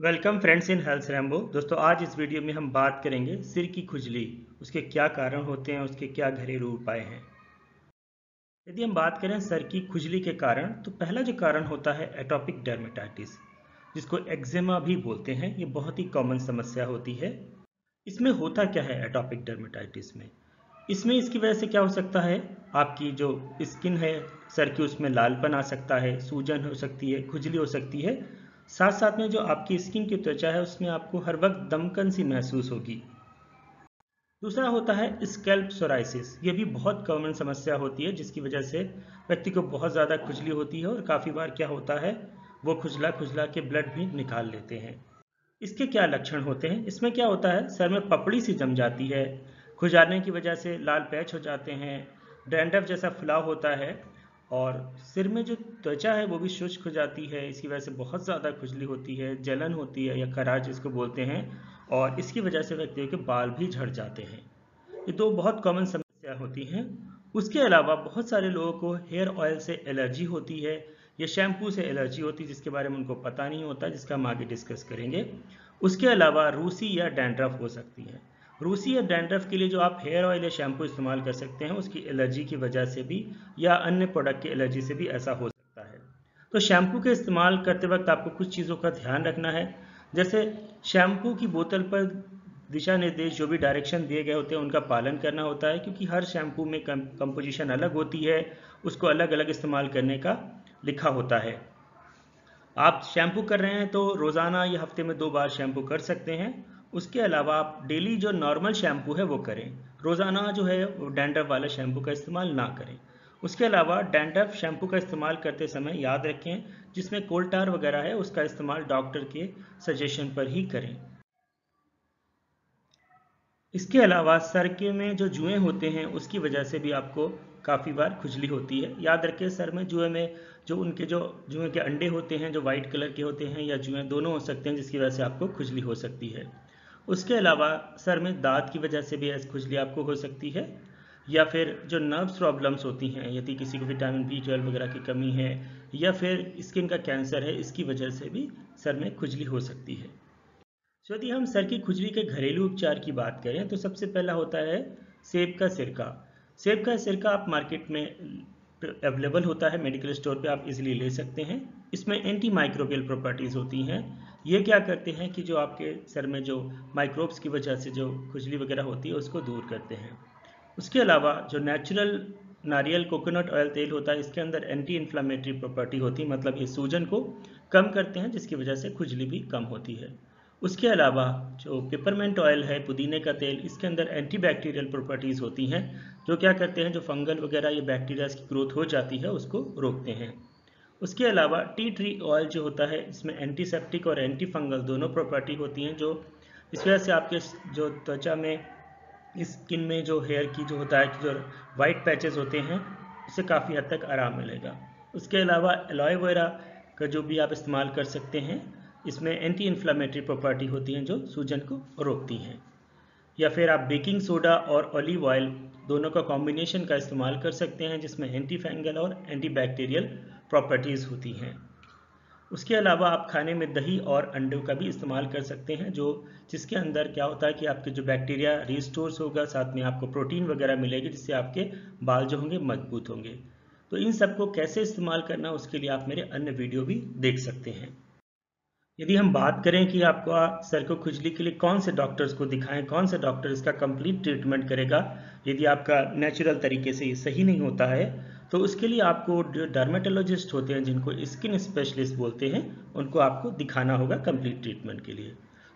Welcome friends in health Rambo दोस्तों, आज इस वीडियो में हम बात करेंगे सिर की खुजली, उसके क्या कारण होते हैं, उसके क्या घरेलू उपाय हैं। यदि हम बात करें सर की खुजली के कारण तो पहला जो कारण होता है एटॉपिक डर्मेटाइटिस, जिसको एक्जेमा भी बोलते हैं। ये बहुत ही कॉमन समस्या होती है। इसमें होता क्या है एटॉपिक डर्मेटाइटिस में? इसमें इसकी वजह से क्या हो सकता है? आपकी जो स्किन है, सर की उसमें लालपन आ सकता है, सूजन हो सकती है, खुजली हो सकती है साथ साथ में जो आपकी स्किन की त्वचा है, उसमें आपको हर वक्त दमकन सी महसूस होगी। दूसरा होता है स्कैल्प सोराइसिस ये भी बहुत कॉमन समस्या होती है, जिसकी वजह से व्यक्ति को बहुत ज़्यादा खुजली होती है और काफ़ी बार क्या होता है, वो खुजला खुजला के ब्लड भी निकाल लेते हैं। इसके क्या लक्षण होते हैं? इसमें क्या होता है, सर में पपड़ी सी जम जाती है। खुजारने की वजह से लाल पैच हो जाते हैं डैंडव जैसा फुलाव होता है और सिर में जो त्वचा है वो भी शुष्क हो जाती है, इसकी वजह से बहुत ज़्यादा खुजली होती है, जलन होती है या खराज जिसको बोलते हैं, और इसकी वजह से व्यक्तियों के बाल भी झड़ जाते हैं। ये दो बहुत कॉमन समस्या होती हैं। उसके अलावा बहुत सारे लोगों को हेयर ऑयल से एलर्जी होती है या शैम्पू से एलर्जी होती है, जिसके बारे में उनको पता नहीं होता, जिसका हम आगे डिस्कस करेंगे। उसके अलावा रूसी या डैंड्रफ हो सकती है। रूसी या डैंड्रफ के लिए जो आप हेयर ऑयल या शैम्पू इस्तेमाल कर सकते हैं, उसकी एलर्जी की वजह से भी या अन्य प्रोडक्ट की एलर्जी से भी ऐसा हो सकता है। तो शैम्पू के इस्तेमाल करते वक्त आपको कुछ चीज़ों का ध्यान रखना है। जैसे शैम्पू की बोतल पर दिशा निर्देश जो भी डायरेक्शन दिए गए होते हैं, उनका पालन करना होता है, क्योंकि हर शैम्पू में कंपोजिशन अलग होती है, उसको अलग अलग इस्तेमाल करने का लिखा होता है। आप शैम्पू कर रहे हैं तो रोज़ाना या हफ़्ते में दो बार शैम्पू कर सकते हैं। उसके अलावा आप डेली जो नॉर्मल शैम्पू है वो करें। रोज़ाना जो है वो वाला शैम्पू का इस्तेमाल ना करें। उसके अलावा डैंड्रफ शैम्पू का इस्तेमाल करते समय याद रखें, जिसमें कोल्टार वगैरह है, उसका इस्तेमाल डॉक्टर के सजेशन पर ही करें। इसके अलावा सर के में जो जुएँ होते हैं, उसकी वजह से भी आपको काफ़ी बार खुजली होती है। याद रखें, सर में जुए में जो उनके जो जुए के अंडे होते हैं, जो वाइट कलर के होते हैं या जुएँ, दोनों हो सकते हैं, जिसकी वजह से आपको खुजली हो सकती है। उसके अलावा सर में दांत की वजह से भी ऐसी खुजली आपको हो सकती है, या फिर जो नर्व्स प्रॉब्लम्स होती हैं, यदि किसी को विटामिन बी ट्वेल्व वगैरह की कमी है, या फिर स्किन का कैंसर है, इसकी वजह से भी सर में खुजली हो सकती है। यदि हम सर की खुजली के घरेलू उपचार की बात करें तो सबसे पहला होता है सेब का सिरका। सेब का सिरका आप मार्केट में अवेलेबल होता है मेडिकल स्टोर पे आप इजीली ले सकते हैं। इसमें एंटी माइक्रोबियल प्रॉपर्टीज़ होती हैं ये क्या करते हैं कि जो आपके सर में जो माइक्रोब्स की वजह से जो खुजली वगैरह होती है, उसको दूर करते हैं। उसके अलावा जो नेचुरल नारियल कोकोनट ऑयल तेल होता है, इसके अंदर एंटी इन्फ्लामेटरी प्रॉपर्टी होती है मतलब ये सूजन को कम करते हैं, जिसकी वजह से खुजली भी कम होती है। उसके अलावा जो पेपरमेंट ऑयल है, पुदीने का तेल, इसके अंदर एंटी बैक्टीरियल प्रॉपर्टीज़ होती हैं, जो क्या करते हैं, जो फंगल वगैरह या बैक्टीरिया की ग्रोथ हो जाती है, उसको रोकते हैं। उसके अलावा टी ट्री ऑयल जो होता है, इसमें एंटीसेप्टिक और एंटी फंगल दोनों प्रॉपर्टी होती हैं जो इस वजह से आपके जो त्वचा में स्किन में जो हेयर की जो होता है कि जो वाइट पैचेस होते हैं, उससे काफ़ी हद तक आराम मिलेगा। उसके अलावा एलोवेरा का जो भी आप इस्तेमाल कर सकते हैं, इसमें एंटी इन्फ्लामेटरी प्रॉपर्टी होती हैं जो सूजन को रोकती हैं। या फिर आप बेकिंग सोडा और ऑलिव ऑयल दोनों का कॉम्बिनेशन का इस्तेमाल कर सकते हैं, जिसमें एंटी फैंगल और एंटी बैक्टीरियल प्रॉपर्टीज़ होती हैं। उसके अलावा आप खाने में दही और अंडों का भी इस्तेमाल कर सकते हैं, जो जिसके अंदर क्या होता है कि आपके जो बैक्टीरिया रिस्टोर्स होगा, साथ में आपको प्रोटीन वगैरह मिलेगी, जिससे आपके बाल जो होंगे मज़बूत होंगे। तो इन सबको कैसे इस्तेमाल करना, उसके लिए आप मेरे अन्य वीडियो भी देख सकते हैं। यदि हम बात करें कि आपको सर को खुजली के लिए कौन से डॉक्टर्स को दिखाएँ, कौन से डॉक्टर इसका कंप्लीट ट्रीटमेंट करेगा, यदि आपका नेचुरल तरीके से सही नहीं होता है तो उसके लिए आपको जो डर्मेटोलॉजिस्ट होते हैं, जिनको स्किन स्पेशलिस्ट बोलते हैं, उनको आपको दिखाना होगा कंप्लीट ट्रीटमेंट के लिए।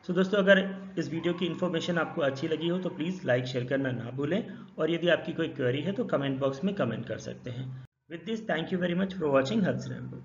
सो दोस्तों, अगर इस वीडियो की इन्फॉर्मेशन आपको अच्छी लगी हो तो प्लीज़ लाइक शेयर करना ना भूलें, और यदि आपकी कोई क्वेरी है तो कमेंट बॉक्स में कमेंट कर सकते हैं। With this thank you very much for watching health Rambo